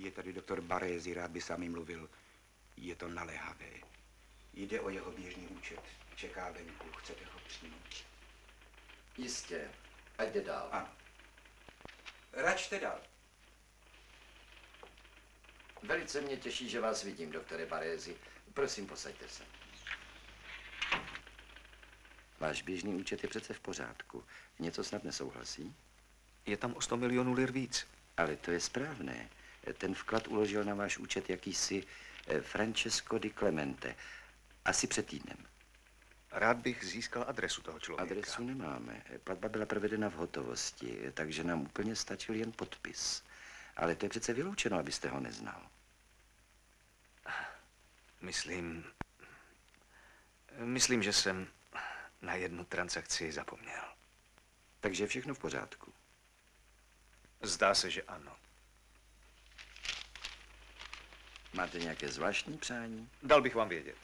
Je tady doktor Barézy, rád by s vámi mluvil. Je to naléhavé. Jde o jeho běžný účet. Čeká venku. Chcete ho přijmout? Jistě. Ať jde dál. Ano. Račte dál. Velice mě těší, že vás vidím, doktore Barézi. Prosím, posaďte se. Váš běžný účet je přece v pořádku. Něco snad nesouhlasí? Je tam o 100 milionů lir víc. Ale to je správné. Ten vklad uložil na váš účet jakýsi eh, Francesco di Clemente. Asi před týdnem. Rád bych získal adresu toho člověka. Adresu nemáme. Platba byla provedena v hotovosti, takže nám úplně stačil jen podpis. Ale to je přece vyloučeno, abyste ho neznal. Myslím... Myslím, že jsem na jednu transakci zapomněl. Takže je všechno v pořádku. Zdá se, že ano. Máte nějaké zvláštní přání? Dal bych vám vědět.